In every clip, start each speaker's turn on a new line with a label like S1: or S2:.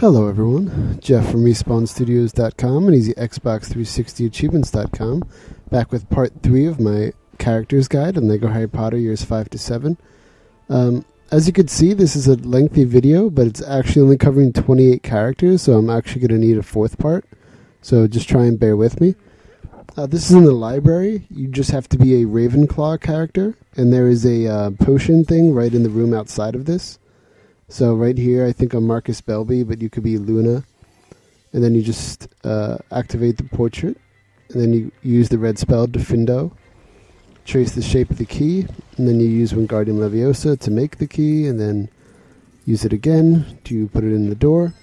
S1: Hello, everyone. Jeff from RespawnStudios.com and EasyXbox360Achievements.com, back with part three of my characters guide on Lego Harry Potter years five to seven. Um, as you can see, this is a lengthy video, but it's actually only covering 28 characters, so I'm actually going to need a fourth part. So just try and bear with me. Uh, this is in the library. You just have to be a Ravenclaw character, and there is a uh, potion thing right in the room outside of this. So right here, I think I'm Marcus Belby, but you could be Luna. And then you just uh, activate the portrait, and then you use the red spell Diffindo. Trace the shape of the key, and then you use Wingardium Leviosa to make the key, and then use it again to put it in the door.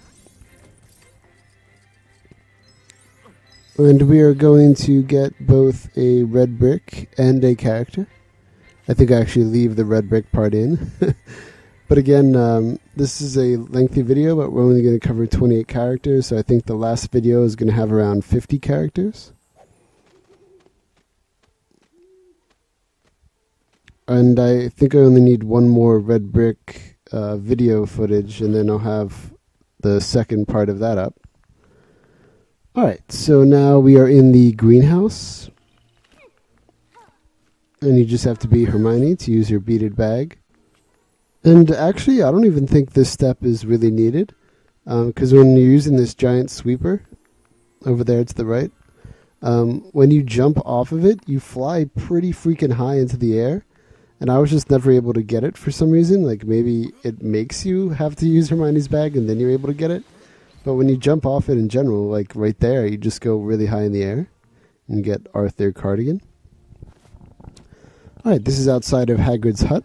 S1: And we are going to get both a red brick and a character. I think I actually leave the red brick part in. but again, um, this is a lengthy video, but we're only going to cover 28 characters, so I think the last video is going to have around 50 characters. And I think I only need one more red brick uh, video footage, and then I'll have the second part of that up. Alright, so now we are in the greenhouse. And you just have to be Hermione to use your beaded bag. And actually, I don't even think this step is really needed. Because um, when you're using this giant sweeper, over there to the right, um, when you jump off of it, you fly pretty freaking high into the air. And I was just never able to get it for some reason. Like maybe it makes you have to use Hermione's bag and then you're able to get it. But when you jump off it in general, like right there, you just go really high in the air and get Arthur Cardigan. Alright, this is outside of Hagrid's hut.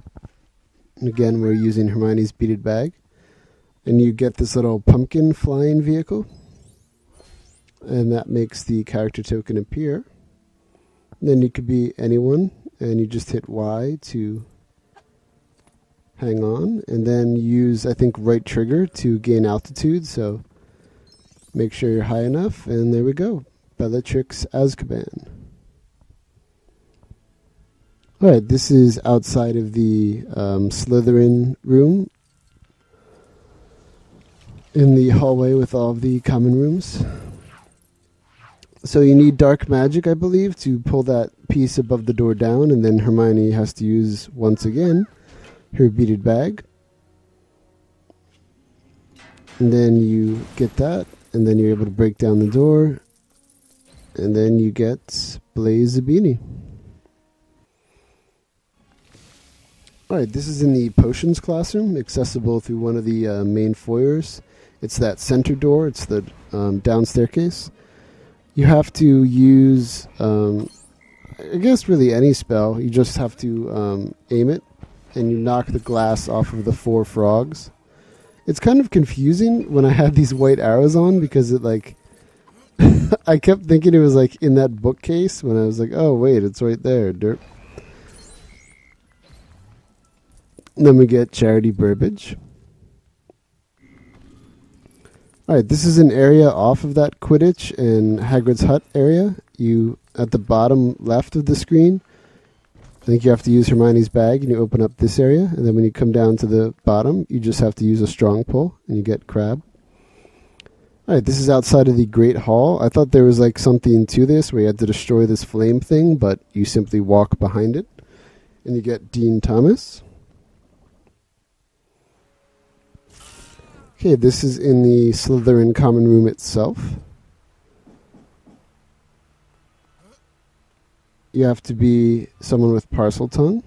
S1: And again, we're using Hermione's beaded bag. And you get this little pumpkin flying vehicle. And that makes the character token appear. Then you could be anyone, and you just hit Y to hang on. And then use, I think, right trigger to gain altitude. So Make sure you're high enough, and there we go. Bellatrix Azkaban. Alright, this is outside of the um, Slytherin room in the hallway with all of the common rooms. So you need dark magic, I believe, to pull that piece above the door down, and then Hermione has to use once again her beaded bag. And then you get that, and then you're able to break down the door, and then you get Blaise Zabini. Alright, this is in the potions classroom, accessible through one of the uh, main foyers. It's that center door, it's the um, down staircase. You have to use, um, I guess, really any spell. You just have to um, aim it, and you knock the glass off of the four frogs it's kind of confusing when I had these white arrows on because it like I kept thinking it was like in that bookcase when I was like, oh wait, it's right there, derp. Then we get Charity Burbage. Alright, this is an area off of that Quidditch and Hagrid's Hut area. You at the bottom left of the screen I think you have to use Hermione's bag and you open up this area. And then when you come down to the bottom, you just have to use a strong pull and you get Crabbe. Alright, this is outside of the Great Hall. I thought there was like something to this where you had to destroy this flame thing, but you simply walk behind it. And you get Dean Thomas. Okay, this is in the Slytherin common room itself. you have to be someone with parcel Parseltongue,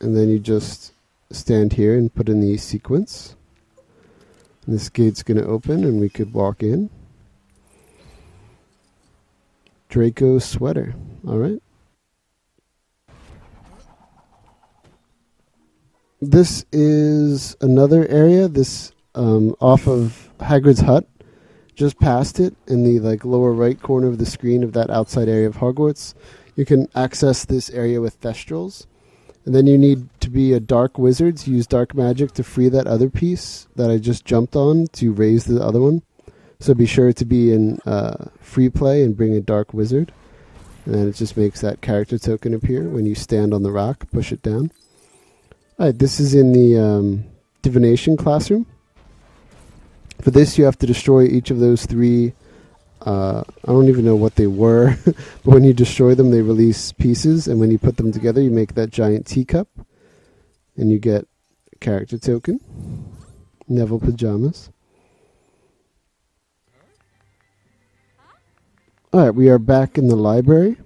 S1: and then you just stand here and put in the sequence. And this gate's going to open, and we could walk in. Draco sweater. All right. This is another area. This um, off of Hagrid's hut, just past it in the like lower right corner of the screen of that outside area of Hogwarts you can access this area with Thestrals. And then you need to be a dark wizard to use dark magic to free that other piece that I just jumped on to raise the other one. So be sure to be in uh, free play and bring a dark wizard. And then it just makes that character token appear when you stand on the rock, push it down. Alright, this is in the um, divination classroom. For this, you have to destroy each of those three. Uh, I don't even know what they were, but when you destroy them, they release pieces, and when you put them together, you make that giant teacup, and you get a character token. Neville pajamas. All right, we are back in the library.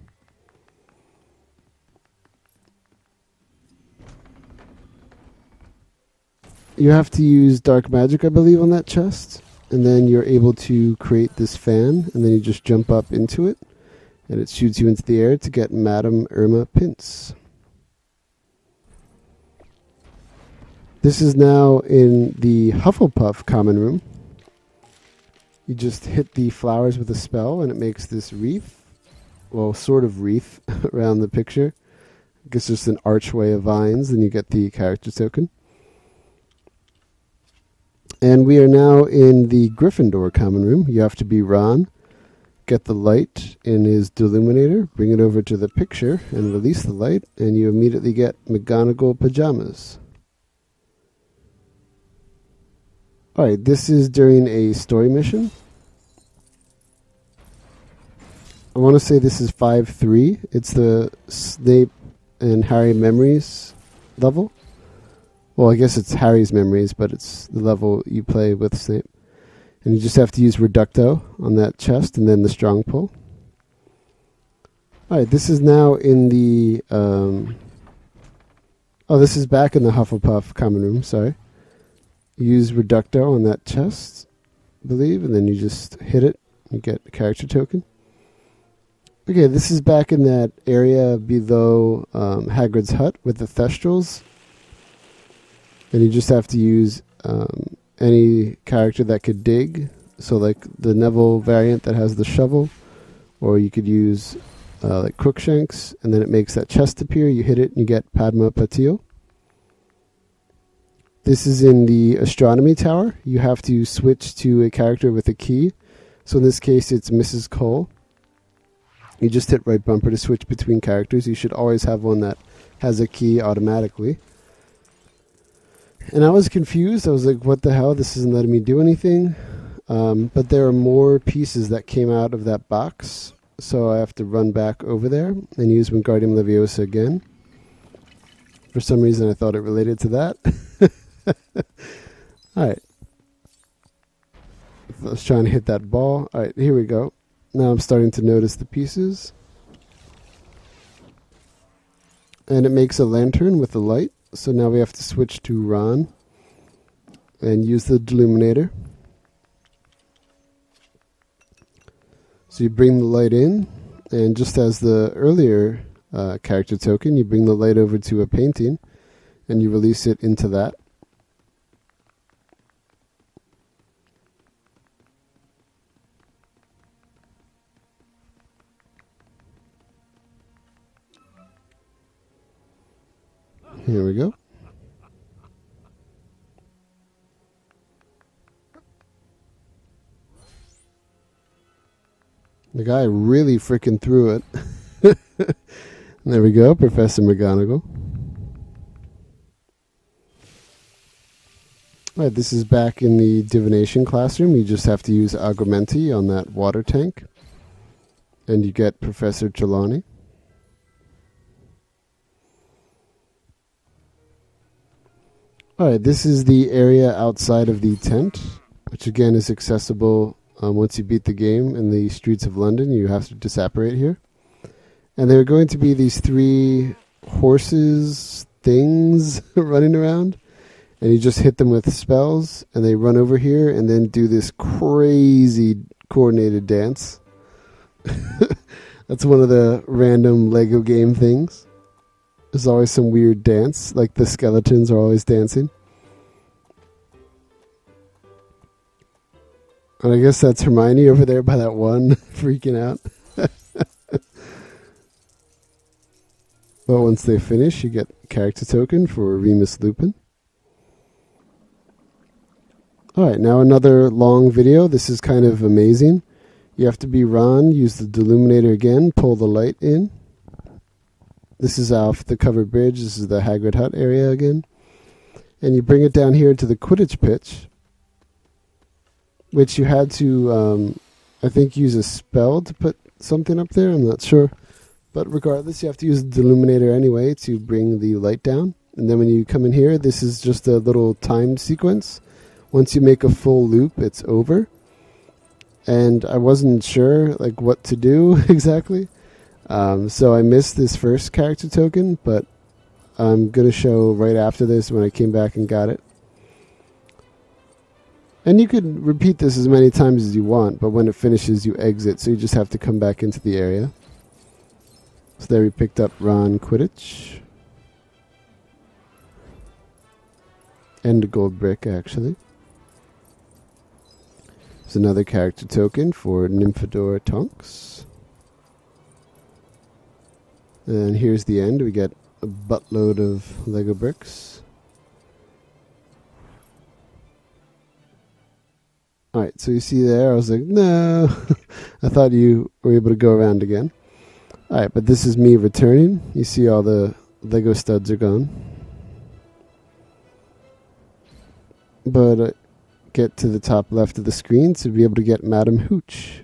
S1: You have to use dark magic, I believe, on that chest, and then you're able to create this fan, and then you just jump up into it, and it shoots you into the air to get Madame Irma Pince. This is now in the Hufflepuff common room. You just hit the flowers with a spell, and it makes this wreath, well, sort of wreath around the picture. I guess just an archway of vines, and you get the character token. And we are now in the Gryffindor common room. You have to be Ron, get the light in his deluminator, bring it over to the picture, and release the light, and you immediately get McGonagall pajamas. Alright, this is during a story mission. I want to say this is 5 3. It's the Snape and Harry memories level. Well, I guess it's Harry's memories, but it's the level you play with Snape. And you just have to use Reducto on that chest and then the strong pull. Alright, this is now in the. Um, oh, this is back in the Hufflepuff common room, sorry. Use Reducto on that chest, I believe, and then you just hit it. You get a character token. Okay, this is back in that area below um, Hagrid's hut with the Thestrals and you just have to use um, any character that could dig. So like the Neville variant that has the shovel, or you could use uh, like Crookshanks, and then it makes that chest appear. You hit it, and you get Padma Patil. This is in the astronomy tower. You have to switch to a character with a key. So in this case, it's Mrs. Cole. You just hit right bumper to switch between characters. You should always have one that has a key automatically. And I was confused. I was like, what the hell? This isn't letting me do anything. Um, but there are more pieces that came out of that box. So I have to run back over there and use Wingardium Leviosa again. For some reason, I thought it related to that. All right. I was trying to hit that ball. All right, here we go. Now I'm starting to notice the pieces. And it makes a lantern with a light. So now we have to switch to Ron and use the deluminator. So you bring the light in, and just as the earlier uh, character token, you bring the light over to a painting and you release it into that. Here we go. The guy really freaking threw it. there we go, Professor McGonagall. All right, this is back in the divination classroom. You just have to use Augmenti on that water tank. And you get Professor Trelawney. All right, this is the area outside of the tent, which again is accessible um, once you beat the game in the streets of London. You have to disapparate here. And there are going to be these three horses things running around, and you just hit them with spells, and they run over here and then do this crazy coordinated dance. That's one of the random Lego game things. There's always some weird dance, like the skeletons are always dancing. And I guess that's Hermione over there by that one freaking out. but once they finish, you get character token for Remus Lupin. Alright, now another long video. This is kind of amazing. You have to be Ron, use the deluminator again, pull the light in. This is off the covered bridge. This is the Hagrid Hut area again. And you bring it down here to the Quidditch pitch. which you had to, um, I think, use a spell to put something up there. I'm not sure. But regardless, you have to use the illuminator anyway to bring the light down. And then when you come in here, this is just a little time sequence. Once you make a full loop, it's over. And I wasn't sure like what to do exactly. Um, so I missed this first character token, but I'm going to show right after this when I came back and got it. And you could repeat this as many times as you want, but when it finishes, you exit, so you just have to come back into the area. So there we picked up Ron Quidditch. And a gold brick, actually. There's another character token for Nymphadora Tonks. And here's the end. We get a buttload of Lego bricks. Alright, so you see there, I was like, no. I thought you were able to go around again. Alright, but this is me returning. You see all the Lego studs are gone. But uh, get to the top left of the screen to be able to get Madam Hooch.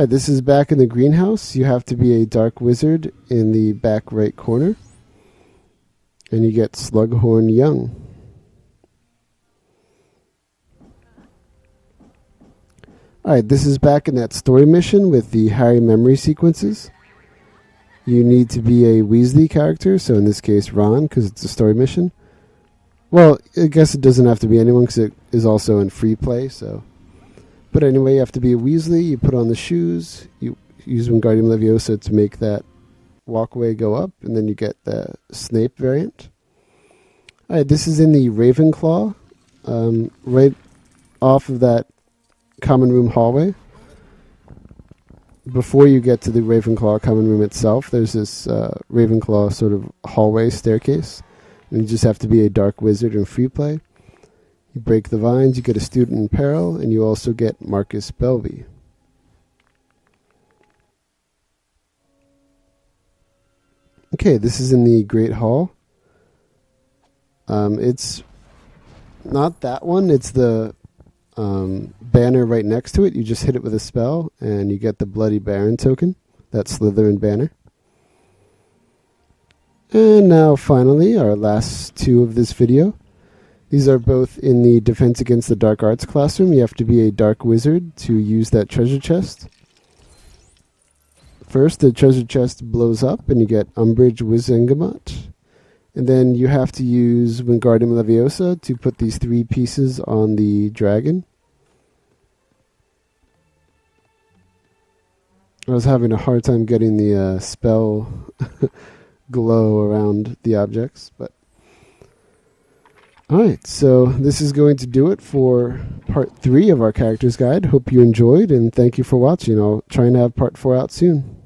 S1: Alright, this is back in the greenhouse. You have to be a dark wizard in the back right corner. And you get Slughorn Young. Alright, this is back in that story mission with the Harry memory sequences. You need to be a Weasley character, so in this case Ron, because it's a story mission. Well, I guess it doesn't have to be anyone because it is also in free play, so but anyway, you have to be a Weasley. You put on the shoes. You use Wingardium Leviosa to make that walkway go up, and then you get the Snape variant. All right, this is in the Ravenclaw, um, right off of that common room hallway. Before you get to the Ravenclaw common room itself, there's this uh, Ravenclaw sort of hallway staircase. And you just have to be a dark wizard in free play. You break the vines, you get a student in peril, and you also get Marcus Belby. Okay, this is in the Great Hall. Um, it's not that one, it's the um, banner right next to it. You just hit it with a spell, and you get the Bloody Baron token, that Slytherin banner. And now, finally, our last two of this video. These are both in the Defense Against the Dark Arts classroom. You have to be a dark wizard to use that treasure chest. First, the treasure chest blows up and you get Umbridge Wizengamot. And then you have to use Wingardium Leviosa to put these three pieces on the dragon. I was having a hard time getting the uh, spell glow around the objects, but all right, so this is going to do it for part three of our characters guide. Hope you enjoyed and thank you for watching. I'll try and have part four out soon.